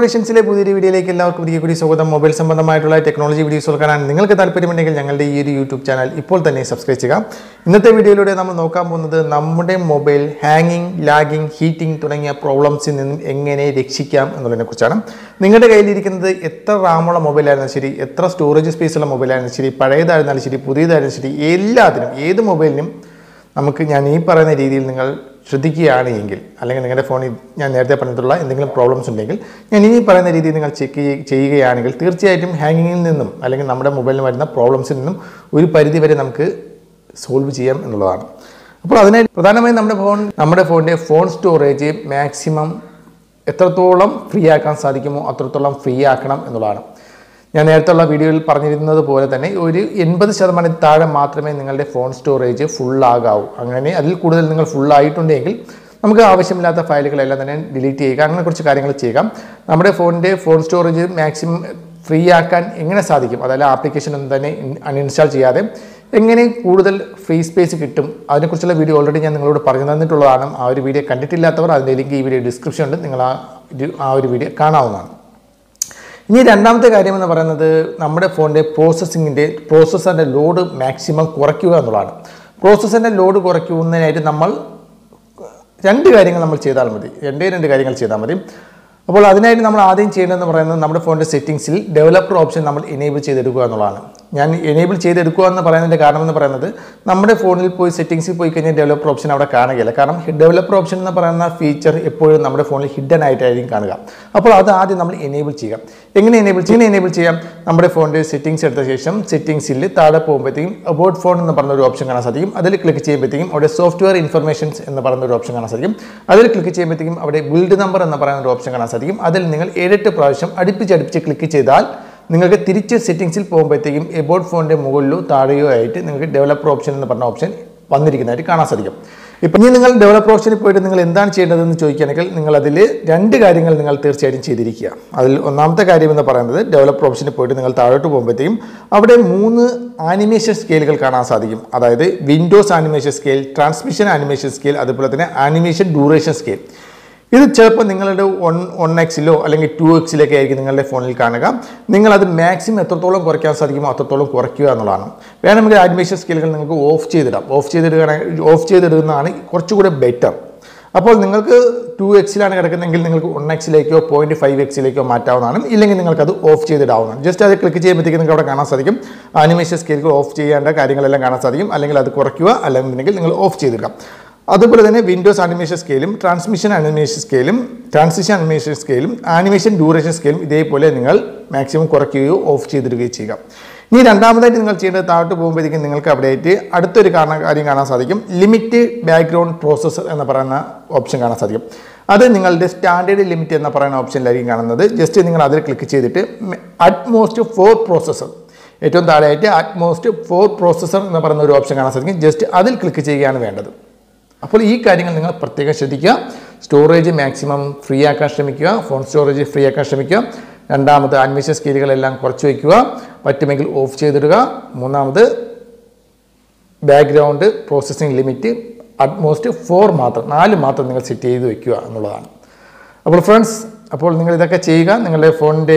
ഇന്നോവേഷൻസിലെ പുതിയൊരു വീഡിയോയിലേക്ക് എല്ലാവർക്കും ഒരിക്കൽ കൂടി സ്വാഗതം. മൊബൈൽ സംബന്ധമായിട്ടുള്ള ടെക്നോളജി വീഡിയോസ് കാണാൻ നിങ്ങൾക്ക് താല്പര്യമുണ്ടെങ്കിൽ ഞങ്ങളുടെ ഈ ഒരു യൂട്യൂബ് ചാനൽ ഇപ്പോൾ തന്നെ സബ്സ്ക്രൈബ് ചെയ്യുക. ഇന്നത്തെ വീഡിയോയിലൂടെ നമ്മൾ നോക്കാൻ പോകുന്നത് നമ്മുടെ മൊബൈൽ ഹാങ്ങിങ് ലാഗിങ് ഹീറ്റിംഗ് തുടങ്ങിയ പ്രോബ്ലംസിൽ നിന്നും എങ്ങനെ രക്ഷിക്കാം എന്നുള്ളതിനെ കുറിച്ചാണ്. നിങ്ങളുടെ കയ്യിലിരിക്കുന്നത് എത്ര റാമുള്ള മൊബൈലായിരുന്നാലും ശരി എത്ര സ്റ്റോറേജ് സ്പേസുള്ള മൊബൈലായിരുന്നാലും ശരി പഴയതായിരുന്നാലും ശരി പുതിയതായിരുന്നാലും ശരി എല്ലാത്തിനും ഏത് മൊബൈലിനും നമുക്ക് ഞാൻ ഈ പറയുന്ന രീതിയിൽ നിങ്ങൾ ശ്രദ്ധിക്കുകയാണ് എങ്കിൽ അല്ലെങ്കിൽ നിങ്ങളുടെ ഫോണിൽ ഞാൻ നേരത്തെ പറഞ്ഞിട്ടുള്ള എന്തെങ്കിലും പ്രോബ്ലംസ് ഉണ്ടെങ്കിൽ ഞാൻ ഇനി പറയുന്ന രീതിയിൽ നിങ്ങൾ ചെക്ക് ചെയ്യുകയാണെങ്കിൽ തീർച്ചയായിട്ടും ഹാങ്ങിങ്ങിൽ നിന്നും അല്ലെങ്കിൽ നമ്മുടെ മൊബൈലിന് വരുന്ന പ്രോബ്ലംസിൽ നിന്നും ഒരു പരിധി വരെ നമുക്ക് സോൾവ് ചെയ്യാം എന്നുള്ളതാണ്. അപ്പോൾ അതിനായി പ്രധാനമായും നമ്മുടെ ഫോൺ നമ്മുടെ ഫോണിന്റെ ഫോൺ സ്റ്റോറേജ് മാക്സിമം എത്രത്തോളം ഫ്രീ ആക്കാൻ സാധിക്കുമോ അത്രത്തോളം ഫ്രീ ആക്കണം എന്നുള്ളതാണ്. ഞാൻ നേരത്തെ വീഡിയോയിൽ പറഞ്ഞിരുന്നത് പോലെ തന്നെ ഒരു എൺപത് ശതമാനം താഴെ മാത്രമേ നിങ്ങളുടെ ഫോൺ സ്റ്റോറേജ് ഫുള്ളാകാവൂ അങ്ങനെ അതിൽ കൂടുതൽ നിങ്ങൾ ഫുള്ളായിട്ടുണ്ടെങ്കിൽ നമുക്ക് ആവശ്യമില്ലാത്ത ഫയലുകളെല്ലാം തന്നെ ഡിലീറ്റ് ചെയ്യുക അങ്ങനെ കുറച്ച് കാര്യങ്ങൾ ചെയ്യുക നമ്മുടെ ഫോണിന്റെ ഫോൺ സ്റ്റോറേജ് മാക്സിമം ഫ്രീ ആക്കാൻ എങ്ങനെ സാധിക്കും? അതായത് ആപ്ലിക്കേഷൻ ഒന്നും തന്നെ അൺഇൻസ്റ്റാൾ ചെയ്യാതെ എങ്ങനെ കൂടുതൽ ഫ്രീ സ്പേസ് കിട്ടും? അതിനെക്കുറിച്ചുള്ള വീഡിയോ ഓൾറെഡി ഞാൻ നിങ്ങളോട് പറഞ്ഞു തന്നിട്ടുള്ളതാണ്. ആ ഒരു വീഡിയോ കണ്ടിട്ടില്ലാത്തവർ അതിന്റെ ലിങ്ക് ഈ വീഡിയോ ഡിസ്ക്രിപ്ഷൻ ഉണ്ട് നിങ്ങൾ ആ ഒരു വീഡിയോ കാണാവുന്നതാണ്. ഇനി രണ്ടാമത്തെ കാര്യം എന്ന് പറയുന്നത് നമ്മുടെ ഫോണിന്റെ പ്രോസസ്സിങ്ങിന്റെ പ്രോസസ്സറിന്റെ ലോഡ് മാക്സിമം കുറയ്ക്കുക എന്നുള്ളതാണ്. പ്രോസസ്സറിന്റെ ലോഡ് കുറയ്ക്കുന്നതിനായിട്ട് നമ്മൾ രണ്ട് കാര്യങ്ങൾ നമ്മൾ ചെയ്താൽ മതി. രണ്ടേ രണ്ട് കാര്യങ്ങൾ ചെയ്താൽ മതി. അപ്പോൾ അതിനായിട്ട് നമ്മൾ ആദ്യം ചെയ്യേണ്ടതെന്ന് പറയുന്നത് നമ്മുടെ ഫോണിന്റെ സെറ്റിങ്സിൽ ഡെവലപ്പർ ഓപ്ഷൻ നമ്മൾ എനേബിൾ ചെയ്തെടുക്കുക എന്നുള്ളതാണ്. ഞാൻ എനേബിൾ ചെയ്തെടുക്കുക എന്ന് പറയുന്നതിന്റെ കാരണം എന്ന് പറയുന്നത് നമ്മുടെ ഫോണിൽ പോയി സെറ്റിങ്സിൽ പോയി കഴിഞ്ഞാൽ ഡെവലപ്പർ ഓപ്ഷൻ അവിടെ കാണുകയില്ല. കാരണം ഡെവലപ്പർ ഓപ്ഷൻ എന്ന് പറയുന്ന ഫീച്ചർ എപ്പോഴും നമ്മുടെ ഫോണിൽ ഹിഡൻ ആയിട്ടായിരിക്കും കാണുക. അപ്പോൾ അത് ആദ്യം നമ്മൾ എനേബിൾ ചെയ്യാം എങ്ങനെ എനേബിൾ ചെയ്യാൻ എനേബിൾ ചെയ്യാം? നമ്മുടെ ഫോണിന്റെ സെറ്റിങ്സ് എടുത്ത ശേഷം സെറ്റിങ്സിൽ താഴെ പോകുമ്പോഴത്തേക്കും അബൌട്ട് ഫോൺ എന്ന് പറഞ്ഞ ഒരു ഓപ്ഷൻ കാണാൻ സാധിക്കും. അതിൽ ക്ലിക്ക് ചെയ്യുമ്പോഴത്തേക്കും അവിടെ സോഫ്റ്റ്വെയർ ഇൻഫർമേഷൻസ് എന്ന് പറയുന്ന ഒരു ഓപ്ഷൻ കാണാൻ സാധിക്കും. അതിൽ ക്ലിക്ക് ചെയ്യുമ്പോഴത്തേക്കും അവിടെ ബിൽഡ് നമ്പർ എന്ന് പറയുന്ന ഒരു ഓപ്ഷൻ കാണാൻ സാധിക്കും. അതിൽ നിങ്ങൾ ഏഴെട്ട് പ്രാവശ്യം അടുപ്പിച്ചടുപ്പിച്ച് ക്ലിക്ക് ചെയ്താൽ നിങ്ങൾക്ക് തിരിച്ച് സെറ്റിങ്സിൽ പോകുമ്പോഴത്തേക്കും എബോട്ട് ഫോണിന്റെ മുകളിലോ താഴെയോ ആയിട്ട് നിങ്ങൾക്ക് ഡെവലപ്പർ ഓപ്ഷൻ എന്ന് പറഞ്ഞ ഓപ്ഷൻ വന്നിരിക്കുന്നതായിട്ട് കാണാൻ സാധിക്കും. ഇപ്പം ഇനി നിങ്ങൾ ഡെവലപ്പർ ഓപ്ഷനിൽ പോയിട്ട് നിങ്ങൾ എന്താണ് ചെയ്യേണ്ടതെന്ന് ചോദിക്കുകയാണെങ്കിൽ നിങ്ങൾ അതിൽ രണ്ട് കാര്യങ്ങൾ നിങ്ങൾ തീർച്ചയായിട്ടും ചെയ്തിരിക്കുക. അതിൽ ഒന്നാമത്തെ കാര്യം എന്ന് പറയുന്നത് ഡെവലപ്പർ ഓപ്ഷനിൽ പോയിട്ട് നിങ്ങൾ താഴോട്ട് പോകുമ്പോഴത്തേക്കും അവിടെ മൂന്ന് ആനിമേഷൻ സ്കെയിലുകൾ കാണാൻ സാധിക്കും. അതായത് windows animation scale transmission animation scale അതുപോലെ തന്നെ ആനിമേഷൻ ഡ്യൂറേഷൻ സ്കെയിൽ ഇത് ചിലപ്പോൾ നിങ്ങളുടെ വൺ വൺ എക്സിലോ അല്ലെങ്കിൽ ടു എക്സിലൊക്കെ ആയിരിക്കും നിങ്ങളുടെ ഫോണിൽ കാണുക. നിങ്ങളത് മാക്സിമം എത്രത്തോളം കുറയ്ക്കാൻ സാധിക്കുമോ അത്രത്തോളം കുറയ്ക്കുക എന്നുള്ളതാണ്. വേണമെങ്കിൽ അഡ്മിഷൻ സ്കില്ലുകൾ നിങ്ങൾക്ക് ഓഫ് ചെയ്തിടാം. ഓഫ് ചെയ്തിടുകയാണെങ്കിൽ ഓഫ് ചെയ്തിടുന്നതാണ് കുറച്ചുകൂടെ ബെറ്റർ അപ്പോൾ നിങ്ങൾക്ക് ടു എക്സിലാണ് കിടക്കുന്നതെങ്കിൽ നിങ്ങൾക്ക് വൺ എക്സിലേക്കോ പോയിന്റ് ഫൈവ് എക്സിലേക്കോ മാറ്റാവുന്നതാണ്. ഇല്ലെങ്കിൽ നിങ്ങൾക്ക് അത് ഓഫ് ചെയ്തിടാവുന്നതാണ്. ജസ്റ്റ് അത് ക്ലിക്ക് ചെയ്യുമ്പോഴത്തേക്ക് നിങ്ങൾക്ക് അവിടെ കാണാൻ സാധിക്കും. അനിമേഷൻ സ്കെയിലുകൾ ഓഫ് ചെയ്യേണ്ട കാര്യങ്ങളെല്ലാം കാണാൻ സാധിക്കും. അല്ലെങ്കിൽ അത് കുറയ്ക്കുക. അല്ലെന്നുണ്ടെങ്കിൽ നിങ്ങൾ ഓഫ് ചെയ്തിടാം അതുപോലെ തന്നെ വിൻഡോസ് ആനിമേഷൻ സ്കെയിലും ട്രാൻസ്മിഷൻ ആനിമേഷൻ സ്കെയിലും ട്രാൻസിഷൻ ആനിമേഷൻ സ്കെയിലും ആനിമേഷൻ ഡ്യൂറേഷൻ സ്കെയിലും ഇതേപോലെ നിങ്ങൾ മാക്സിമം കുറയ്ക്കുകയോ ഓഫ് ചെയ്തിടുകയോ ചെയ്യുക. ഇനി രണ്ടാമതായിട്ട് നിങ്ങൾ ചെയ്യേണ്ടത് താഴോട്ട് പോകുമ്പോഴത്തേക്കും നിങ്ങൾക്ക് അപ്ഡേറ്റ് അടുത്തൊരു കാണാൻ കാര്യം കാണാൻ സാധിക്കും. ലിമിറ്റ് ബാക്ക്ഗ്രൗണ്ട് പ്രോസസ്സർ എന്ന് പറയുന്ന ഓപ്ഷൻ കാണാൻ സാധിക്കും. അത് നിങ്ങളുടെ സ്റ്റാൻഡേർഡ് ലിമിറ്റ് എന്ന് പറയുന്ന ഓപ്ഷനിലായിരിക്കും കാണുന്നത്. ജസ്റ്റ് നിങ്ങൾ അതിൽ ക്ലിക്ക് ചെയ്തിട്ട് അറ്റ്മോസ്റ്റ് ഫോർ പ്രോസസ്സർ ഏറ്റവും താഴെയായിട്ട് അറ്റ്മോസ്റ്റ് ഫോർ പ്രോസസ്സർ എന്ന് പറയുന്ന ഒരു ഓപ്ഷൻ കാണാൻ സാധിക്കും. ജസ്റ്റ് അതിൽ ക്ലിക്ക് ചെയ്യുകയാണ് വേണ്ടത്. അപ്പോൾ ഈ കാര്യങ്ങൾ നിങ്ങൾ പ്രത്യേകം ശ്രദ്ധിക്കുക. സ്റ്റോറേജ് മാക്സിമം ഫ്രീ ആക്കാൻ ശ്രമിക്കുക. ഫോൺ സ്റ്റോറേജ് ഫ്രീ ആക്കാൻ ശ്രമിക്കുക. രണ്ടാമത് അഡ്മിഷൻ സ്കീലുകളെല്ലാം കുറച്ച് വയ്ക്കുക. പറ്റുമെങ്കിൽ ഓഫ് ചെയ്തിടുക. മൂന്നാമത് background processing limit at most four മാത്രം നാല് മാത്രം നിങ്ങൾ സെറ്റ് ചെയ്ത് വെക്കുക എന്നുള്ളതാണ്. അപ്പോൾ ഫ്രണ്ട്സ് അപ്പോൾ നിങ്ങൾ ഇതൊക്കെ ചെയ്യുക. നിങ്ങളുടെ ഫോണിന്റെ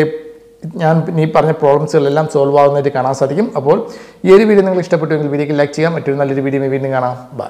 ഞാൻ ഈ പറഞ്ഞ പ്രോബ്ലംസുകളെല്ലാം സോൾവ് ആകുന്നതായിട്ട് കാണാൻ സാധിക്കും. അപ്പോൾ ഈ ഒരു വീഡിയോ നിങ്ങൾ ഇഷ്ടപ്പെട്ടുവെങ്കിൽ വീഡിയോക്ക് ലൈക്ക് ചെയ്യാം. മറ്റൊരു നല്ലൊരു വീഡിയോ വീണ്ടും കാണാം. ബൈ